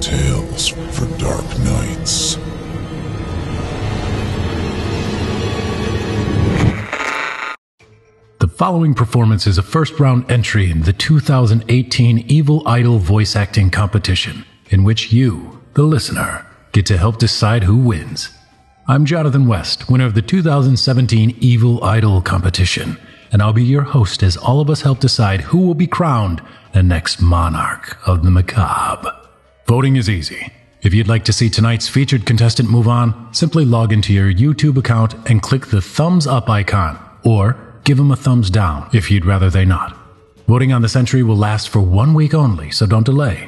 Tales for Dark Nights. The following performance is a first round entry in the 2018 Evil Idol voice acting competition, in which you, the listener, get to help decide who wins. I'm Jonathan West, winner of the 2017 Evil Idol competition, and I'll be your host as all of us help decide who will be crowned the next monarch of the macabre. Voting is easy. If you'd like to see tonight's featured contestant move on, simply log into your YouTube account and click the thumbs up icon, or give them a thumbs down if you'd rather they not. Voting on this entry will last for one week only, so don't delay.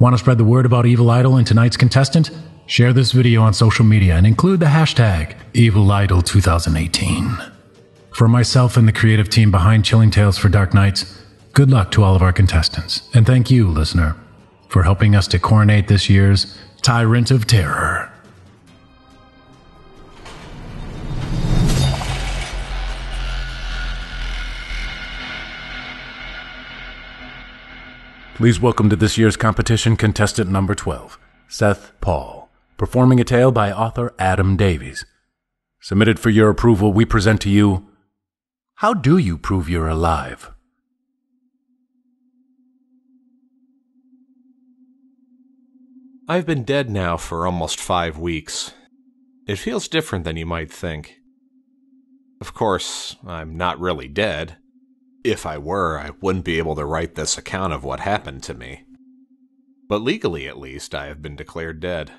Want to spread the word about Evil Idol and tonight's contestant? Share this video on social media and include the hashtag EvilIdol2018. For myself and the creative team behind Chilling Tales for Dark Nights, good luck to all of our contestants. And thank you, listener, for helping us to coronate this year's Tyrant of Terror. Please welcome to this year's competition contestant number 12, Seth Paul, performing a tale by author Adam Davies. Submitted for your approval, we present to you How Do You Prove You're Alive? I've been dead now for almost five weeks. It feels different than you might think. Of course, I'm not really dead. If I were, I wouldn't be able to write this account of what happened to me. But legally, at least, I have been declared dead.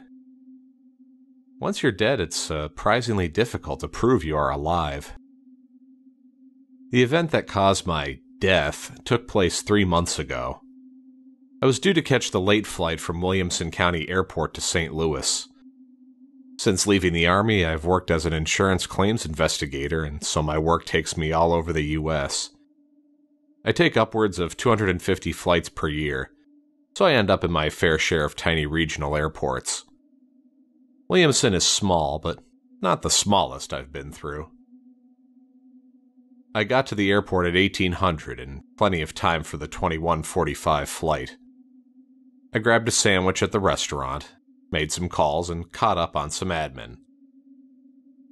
Once you're dead, it's surprisingly difficult to prove you are alive. The event that caused my death took place three months ago. I was due to catch the late flight from Williamson County Airport to St. Louis. Since leaving the Army, I've worked as an insurance claims investigator, and so my work takes me all over the U.S. I take upwards of 250 flights per year, so I end up in my fair share of tiny regional airports. Williamson is small, but not the smallest I've been through. I got to the airport at 1800 and plenty of time for the 2145 flight. I grabbed a sandwich at the restaurant, made some calls, and caught up on some admin.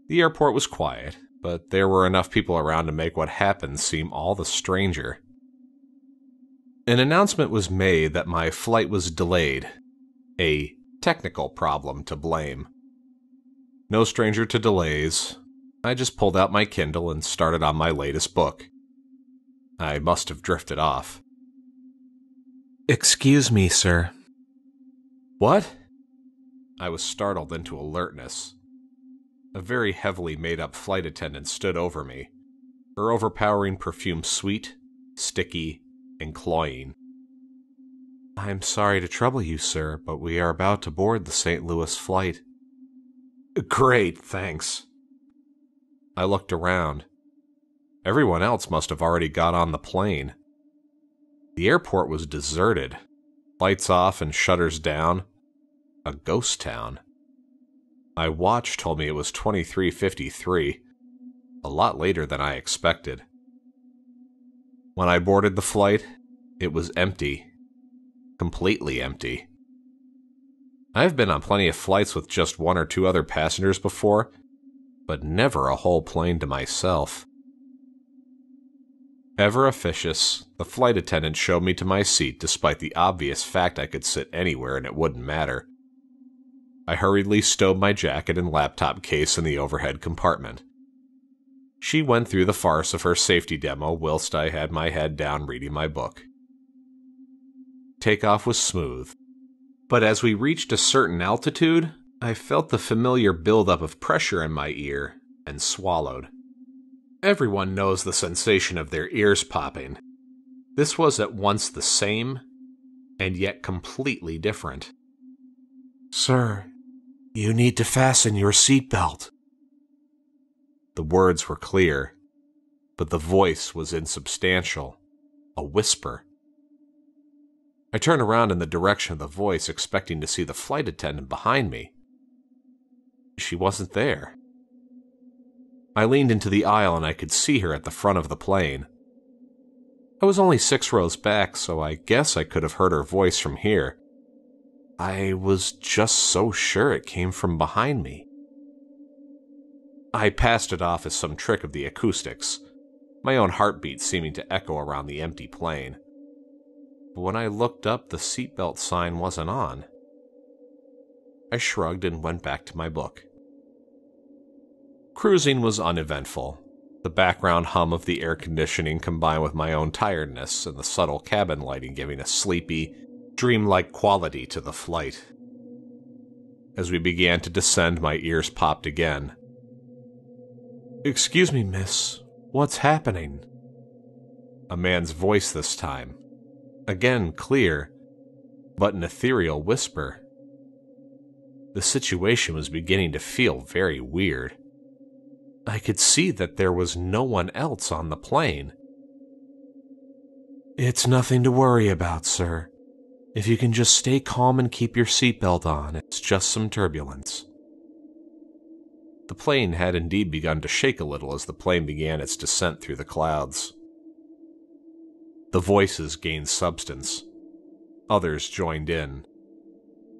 The airport was quiet, but there were enough people around to make what happened seem all the stranger. An announcement was made that my flight was delayed, a technical problem to blame. No stranger to delays, I just pulled out my Kindle and started on my latest book. I must have drifted off. Excuse me, sir. What? I was startled into alertness. A very heavily made up flight attendant stood over me, her overpowering perfume sweet, sticky, and cloying. I'm sorry to trouble you, sir, but we are about to board the St. Louis flight. Great, thanks. I looked around. Everyone else must have already got on the plane. The airport was deserted, lights off and shutters down. A ghost town. My watch told me it was 2353, a lot later than I expected. When I boarded the flight, it was empty. Completely empty. I've been on plenty of flights with just one or two other passengers before, but never a whole plane to myself. Ever officious, the flight attendant showed me to my seat despite the obvious fact I could sit anywhere and it wouldn't matter. I hurriedly stowed my jacket and laptop case in the overhead compartment. She went through the farce of her safety demo whilst I had my head down reading my book. Takeoff was smooth, but as we reached a certain altitude, I felt the familiar buildup of pressure in my ear and swallowed. Everyone knows the sensation of their ears popping. This was at once the same and yet completely different. Sir, you need to fasten your seatbelt. The words were clear, but the voice was insubstantial, a whisper. I turned around in the direction of the voice, expecting to see the flight attendant behind me. She wasn't there. I leaned into the aisle and I could see her at the front of the plane. I was only six rows back, so I guess I could have heard her voice from here. I was just so sure it came from behind me. I passed it off as some trick of the acoustics, my own heartbeat seeming to echo around the empty plane. But when I looked up, the seatbelt sign wasn't on. I shrugged and went back to my book. Cruising was uneventful. The background hum of the air conditioning combined with my own tiredness and the subtle cabin lighting giving a sleepy, dreamlike quality to the flight. As we began to descend, my ears popped again. Excuse me, miss. What's happening? A man's voice this time. Again clear, but an ethereal whisper. The situation was beginning to feel very weird. I could see that there was no one else on the plane. It's nothing to worry about, sir. If you can just stay calm and keep your seatbelt on, it's just some turbulence. The plane had indeed begun to shake a little as the plane began its descent through the clouds. The voices gained substance. Others joined in.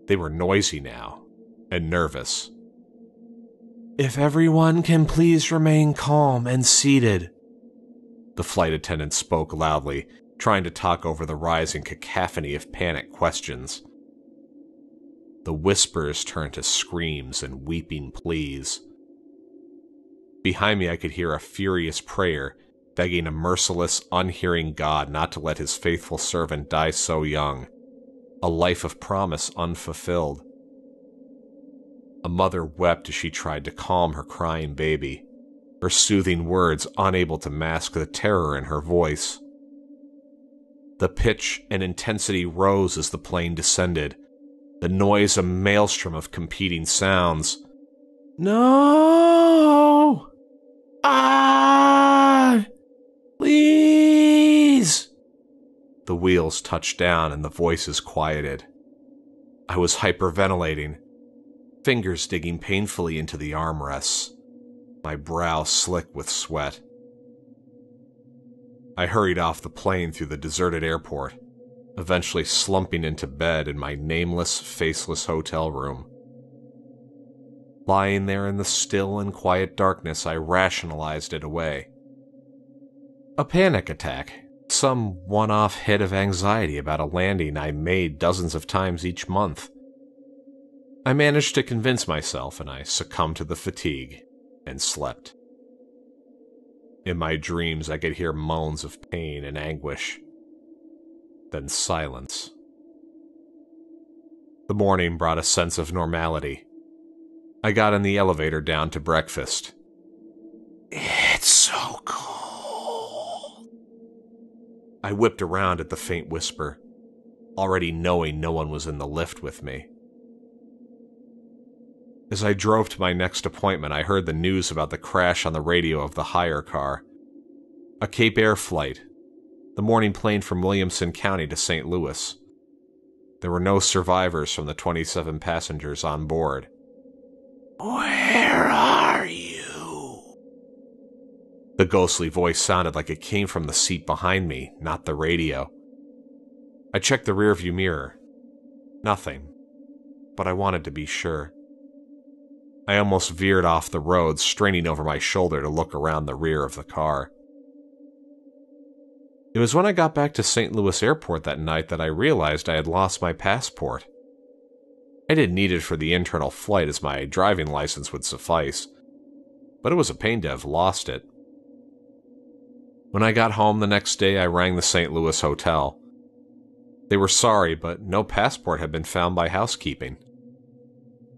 They were noisy now, and nervous. If everyone can please remain calm and seated, the flight attendant spoke loudly, trying to talk over the rising cacophony of panic questions. The whispers turned to screams and weeping pleas. Behind me, I could hear a furious prayer, begging a merciless, unhearing God not to let his faithful servant die so young, a life of promise unfulfilled. A mother wept as she tried to calm her crying baby, her soothing words unable to mask the terror in her voice. The pitch and intensity rose as the plane descended, the noise a maelstrom of competing sounds. No! Ah! Please! The wheels touched down and the voices quieted. I was hyperventilating, fingers digging painfully into the armrests, my brow slick with sweat. I hurried off the plane through the deserted airport, eventually slumping into bed in my nameless, faceless hotel room. Lying there in the still and quiet darkness, I rationalized it away. A panic attack, some one off hit of anxiety about a landing I made dozens of times each month. I managed to convince myself, and I succumbed to the fatigue and slept. In my dreams, I could hear moans of pain and anguish. Then silence. The morning brought a sense of normality. I got in the elevator down to breakfast. It's so cold. I whipped around at the faint whisper, already knowing no one was in the lift with me. As I drove to my next appointment, I heard the news about the crash on the radio of the hire car. A Cape Air flight, the morning plane from Williamson County to St. Louis. There were no survivors from the 27 passengers on board. Where are you? The ghostly voice sounded like it came from the seat behind me, not the radio. I checked the rearview mirror. Nothing. But I wanted to be sure. I almost veered off the road, straining over my shoulder to look around the rear of the car. It was when I got back to St. Louis Airport that night that I realized I had lost my passport. I didn't need it for the internal flight as my driving license would suffice, but it was a pain to have lost it. When I got home the next day, I rang the St. Louis hotel. They were sorry, but no passport had been found by housekeeping.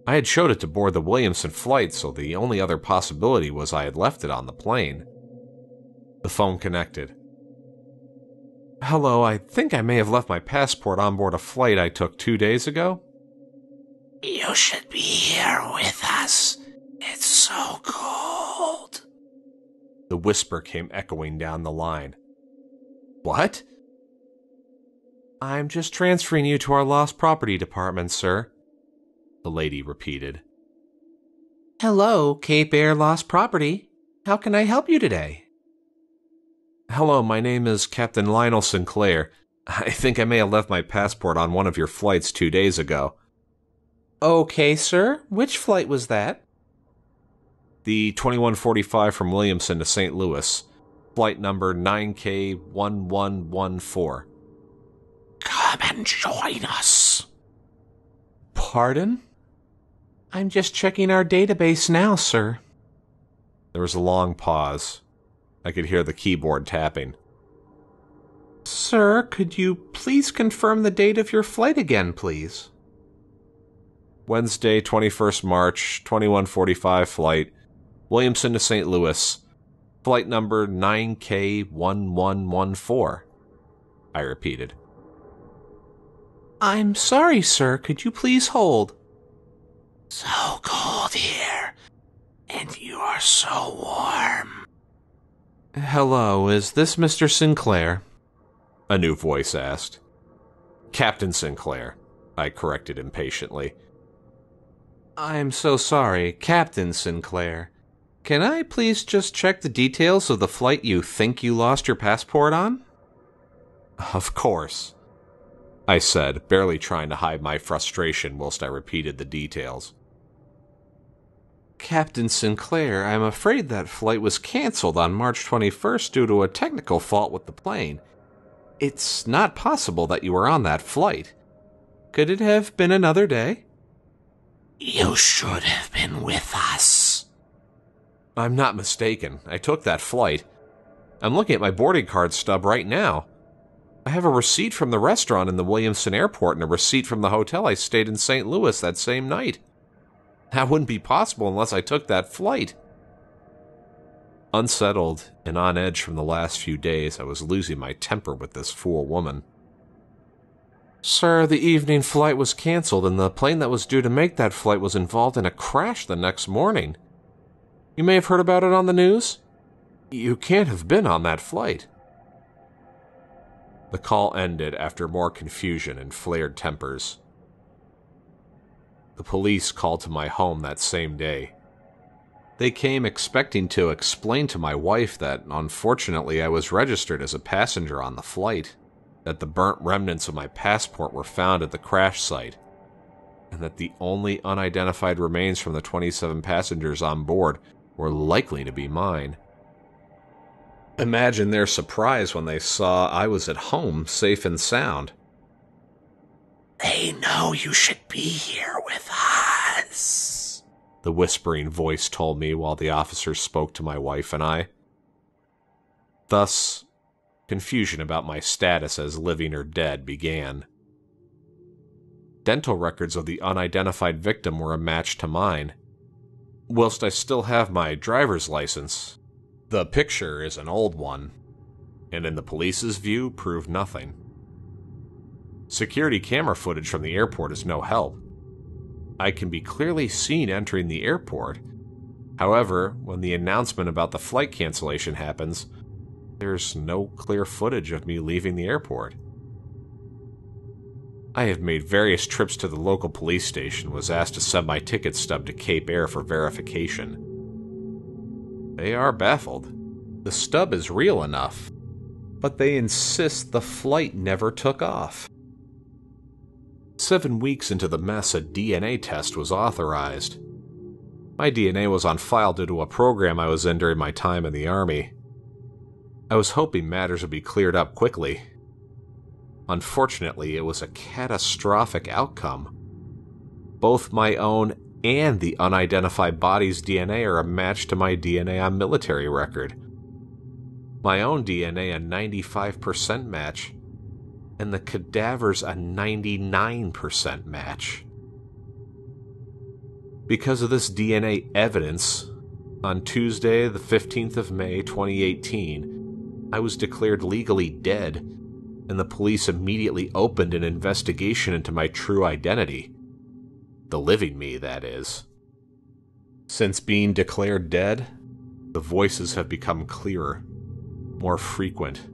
I had showed it to board the Williamson flight, so the only other possibility was I had left it on the plane. The phone connected. Hello, I think I may have left my passport on board a flight I took two days ago. You should be here with us. It's so cold. The whisper came echoing down the line. What? I'm just transferring you to our lost property department, sir, the lady repeated. Hello, Cape Air Lost Property. How can I help you today? Hello, my name is Captain Lionel Sinclair. I think I may have left my passport on one of your flights two days ago. Okay, sir. Which flight was that? The 2145 from Williamson to St. Louis, flight number 9K1114. Come and join us. Pardon? I'm just checking our database now, sir. There was a long pause. I could hear the keyboard tapping. Sir, could you please confirm the date of your flight again, please? Wednesday, 21st March, 2145 flight, Williamson to St. Louis, flight number 9K1114. I repeated. I'm sorry, sir. Could you please hold? So cold here, and you are so warm. Hello, is this Mr. Sinclair? A new voice asked. Captain Sinclair, I corrected impatiently. I'm so sorry, Captain Sinclair. Can I please just check the details of the flight you think you lost your passport on? Of course, I said, barely trying to hide my frustration whilst I repeated the details. Captain Sinclair, I'm afraid that flight was cancelled on March 21st due to a technical fault with the plane. It's not possible that you were on that flight. Could it have been another day? You should have been with us. I'm not mistaken. I took that flight. I'm looking at my boarding card stub right now. I have a receipt from the restaurant in the Williamson airport and a receipt from the hotel I stayed in St. Louis that same night. That wouldn't be possible unless I took that flight. Unsettled and on edge from the last few days, I was losing my temper with this fool woman. Sir, the evening flight was cancelled, and the plane that was due to make that flight was involved in a crash the next morning. You may have heard about it on the news? You can't have been on that flight. The call ended after more confusion and flared tempers. The police called to my home that same day. They came expecting to explain to my wife that, unfortunately, I was registered as a passenger on the flight, that the burnt remnants of my passport were found at the crash site, and that the only unidentified remains from the 27 passengers on board were likely to be mine. Imagine their surprise when they saw I was at home, safe and sound. They know you should be here with us. The whispering voice told me while the officer spoke to my wife and I. Thus, confusion about my status as living or dead began. Dental records of the unidentified victim were a match to mine. Whilst I still have my driver's license, the picture is an old one, and in the police's view, proved nothing. Security camera footage from the airport is no help. I can be clearly seen entering the airport. However, when the announcement about the flight cancellation happens, there's no clear footage of me leaving the airport. I have made various trips to the local police station, was asked to send my ticket stub to Cape Air for verification. They are baffled. The stub is real enough, but they insist the flight never took off. Seven weeks into the mess, a DNA test was authorized. My DNA was on file due to a program I was in during my time in the Army. I was hoping matters would be cleared up quickly. Unfortunately, it was a catastrophic outcome. Both my own and the unidentified body's DNA are a match to my DNA on military record. My own DNA a 95% match, and the cadaver's a 99% match. Because of this DNA evidence, on Tuesday, the 15th of May 2018, I was declared legally dead, and the police immediately opened an investigation into my true identity. The living me, that is. Since being declared dead, the voices have become clearer, more frequent.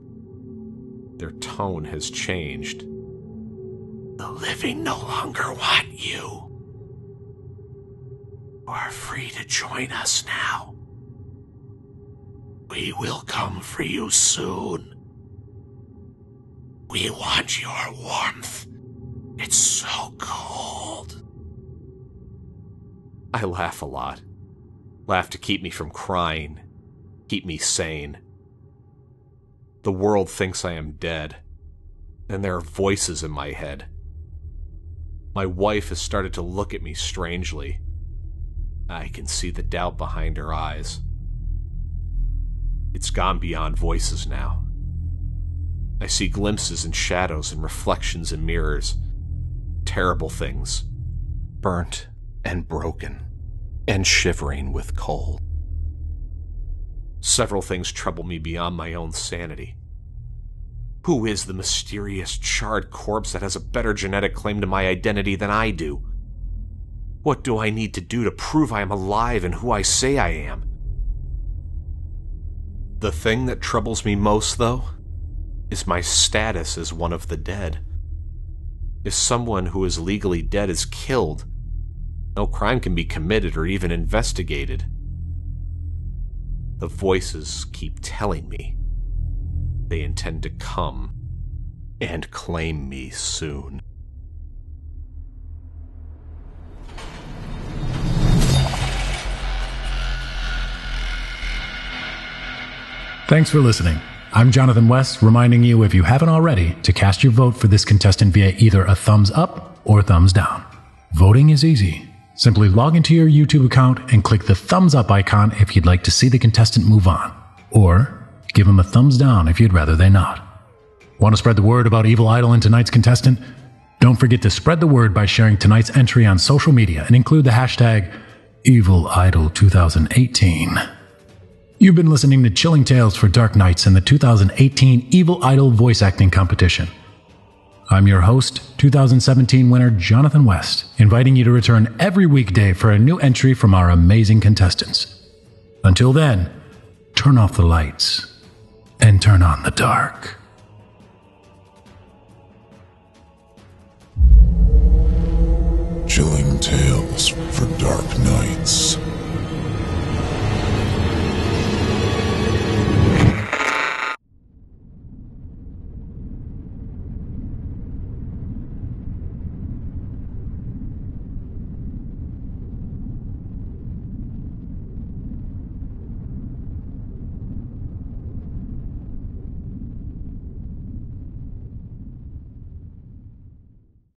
Their tone has changed. The living no longer want you. You are free to join us now. We will come for you soon. We want your warmth. It's so cold. I laugh a lot. Laugh to keep me from crying, keep me sane. The world thinks I am dead, and there are voices in my head. My wife has started to look at me strangely. I can see the doubt behind her eyes. It's gone beyond voices now. I see glimpses and shadows and reflections in mirrors. Terrible things. Burnt and broken and shivering with cold. Several things trouble me beyond my own sanity. Who is the mysterious charred corpse that has a better genetic claim to my identity than I do? What do I need to do to prove I am alive and who I say I am? The thing that troubles me most, though, is my status as one of the dead. If someone who is legally dead is killed, no crime can be committed or even investigated. The voices keep telling me they intend to come and claim me soon. Thanks for listening. I'm Jonathan West, reminding you, if you haven't already, to cast your vote for this contestant via either a thumbs up or thumbs down. Voting is easy. Simply log into your YouTube account and click the thumbs up icon if you'd like to see the contestant move on. Or give them a thumbs down if you'd rather they not. Want to spread the word about Evil Idol and tonight's contestant? Don't forget to spread the word by sharing tonight's entry on social media and include the hashtag Evil Idol 2018. You've been listening to Chilling Tales for Dark Nights in the 2018 Evil Idol voice acting competition. I'm your host, 2017 winner Jonathan West, inviting you to return every weekday for a new entry from our amazing contestants. Until then, turn off the lights and turn on the dark.